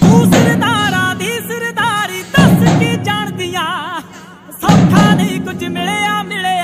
ਤੂੰ ਦੀ ਸਰਦਾਰੀ ਦੱਸ ਕੇ ਜਾਣਦੀਆਂ। ਸੌਖਾ ਨਹੀਂ ਕੁਝ ਮਿਲਿਆ ਮਿਲੇ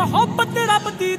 मोहब्बत रब दी